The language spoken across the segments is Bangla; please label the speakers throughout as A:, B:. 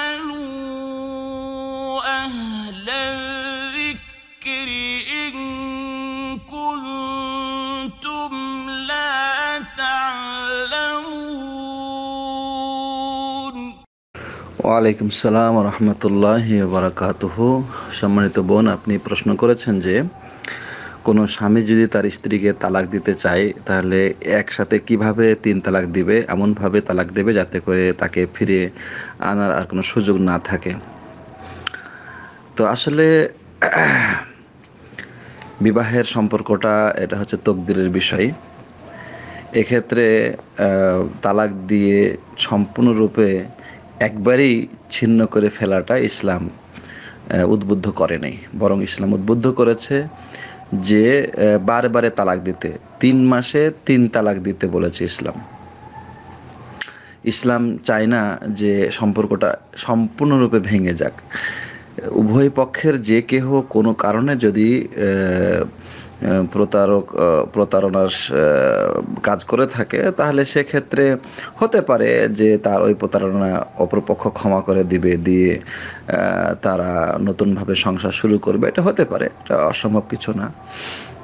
A: فاسألوا أهل الذكر إن كنتم لا تعلمون
B: ওয়ালাইকুম সালাম রহমতুল্লাহ বারাকাতুহ সম্মানিত বোন আপনি প্রশ্ন করেছেন যে কোনো স্বামী যদি তার স্ত্রীকে তালাক দিতে চায়, তাহলে একসাথে কীভাবে তিন তালাক দিবে? এমনভাবে তালাক দেবে যাতে করে তাকে ফিরে আনার আর কোনো সুযোগ না থাকে। তো আসলে বিবাহের সম্পর্কটা, এটা হচ্ছে তকদিরের বিষয়। এক্ষেত্রে তালাক দিয়ে সম্পূর্ণরূপে একবারই ছিন্ন করে ফেলাটা ইসলাম উদ্বুদ্ধ করে নাই। বরং ইসলাম উদ্বুদ্ধ করেছে। যে বারে বারে তালাক দিতে। তিন মাসে তিন তালাক দিতে বলেছে ইসলাম। ইসলাম চায় না যে সম্পর্কটা সম্পূর্ণরূপে ভেঙে যাক। উভয় পক্ষের যে কেহ কোনো কারণে যদি প্রতারক প্রতারণার কাজ করে থাকে, তাহলে সেক্ষেত্রে হতে পারে যে তার ওই প্রতারণা অপরপক্ষ ক্ষমা করে দিবে, দিয়ে তারা নতুনভাবে সংসার শুরু করবে। এটা হতে পারে, এটা অসম্ভব কিছু না।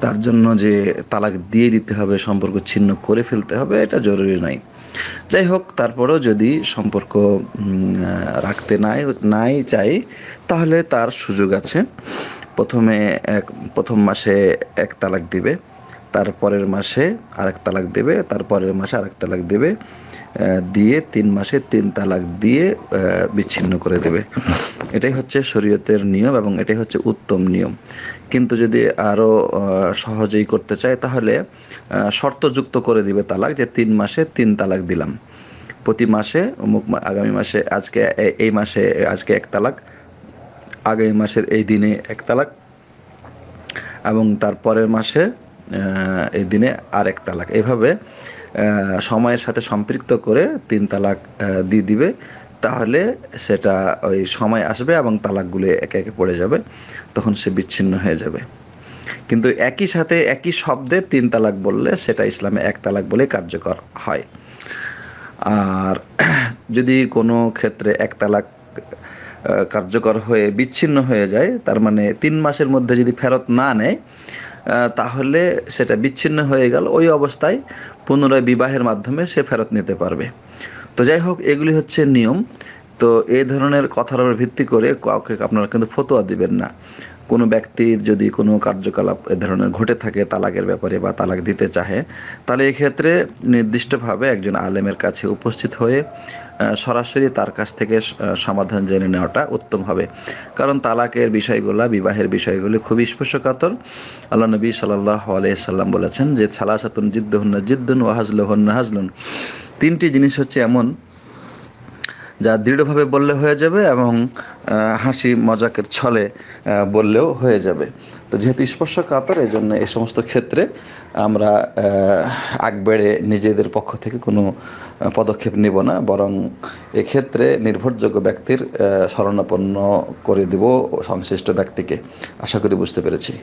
B: তার জন্য যে তালাক দিয়ে দিতে হবে, সম্পর্ক ছিন্ন করে ফেলতে হবে, এটা জরুরি নয়। যাই হোক, তারপরেও যদি সম্পর্ক রাখতে নাই নাই চাই, তাহলে তার সুযোগ আছে। প্রথমে এক, প্রথম মাসে এক তালাক দিবে, তারপরের মাসে আরেক তালাক দেবে, তারপরের মাসে আরেক তালাক দেবে দিয়ে তিন মাসে তিন তালাক দিয়ে বিচ্ছিন্ন করে দেবে। এটাই হচ্ছে শরীয়তের নিয়ম এবং এটাই হচ্ছে উত্তম নিয়ম। কিন্তু যদি আরও সহজেই করতে চায়, তাহলে শর্তযুক্ত করে দিবে তালাক যে তিন মাসে তিন তালাক দিলাম। প্রতি মাসে, অমুক আগামী মাসে, আজকে এই মাসে, আজকে এক তালাক আগামী মাসের এই দিনে এক তালাক এবং তার পরের মাসে এই দিনে আরেক তালাক। এভাবে সময়ের সাথে সম্পৃক্ত করে তিন তালাক দিয়ে দিবে, তাহলে সেটা ওই সময় আসবে এবং তালাকগুলো একে একে পড়ে যাবে, তখন সে বিচ্ছিন্ন হয়ে যাবে। কিন্তু একই সাথে একই শব্দে তিন তালাক বললে সেটা ইসলামে এক তালাক বলে কার্যকর হয়। আর যদি কোনো ক্ষেত্রে এক তালাক কার্যকর হয়ে, বিচ্ছিন্ন হয়ে যায়, তার মানে তিন মাসের মধ্যে যদি ফেরত না নেয় তাহলে সেটা বিচ্ছিন্ন হয়ে গেল, ওই অবস্থায় পুনরায় বিবাহের মাধ্যমে সে ফেরত নিতে পারবে। তো যাই হোক, এগুলি হচ্ছে নিয়ম। তো এই ধরনের কথার উপর ভিত্তি করে কাউকে আপনারা কিন্তু ফতোয়া দিবেন না। কোনো ব্যক্তির যদি কোনো কার্যকলাপ এ ধরনের ঘটে থাকে তালাকের ব্যাপারে বা তালাক দিতে চাহে, তাহলে এক্ষেত্রে নির্দিষ্টভাবে একজন আলেমের কাছে উপস্থিত হয়ে সরাসরি তার কাছ থেকে সমাধান জেনে নেওয়াটা উত্তম হবে। কারণ তালাকের বিষয়গুলো, বিবাহের বিষয়গুলি খুবই স্পর্শকাতর। আল্লাহ নবী সাল্লাহ আলাইসাল্লাম বলেছেন যে, সালাসাতুন জিদ্দহন্না জিদ্দুন ওয়াহাজলহন্না হাজলুন। তিনটি জিনিস হচ্ছে এমন যা দৃঢ়ভাবে বললে হয়ে যাবে এবং হাসি মজাকের ছলে বললেও হয়ে যাবে। তো যেহেতু স্পর্শ কাতর এই জন্য এই সমস্ত ক্ষেত্রে আমরা আগ বেড়ে নিজেদের পক্ষ থেকে কোনো পদক্ষেপ নেব না। বরং এক্ষেত্রে নির্ভরযোগ্য ব্যক্তির শরণাপন্ন করে দেব সংশ্লিষ্ট ব্যক্তিকে। আশা করি বুঝতে পেরেছি।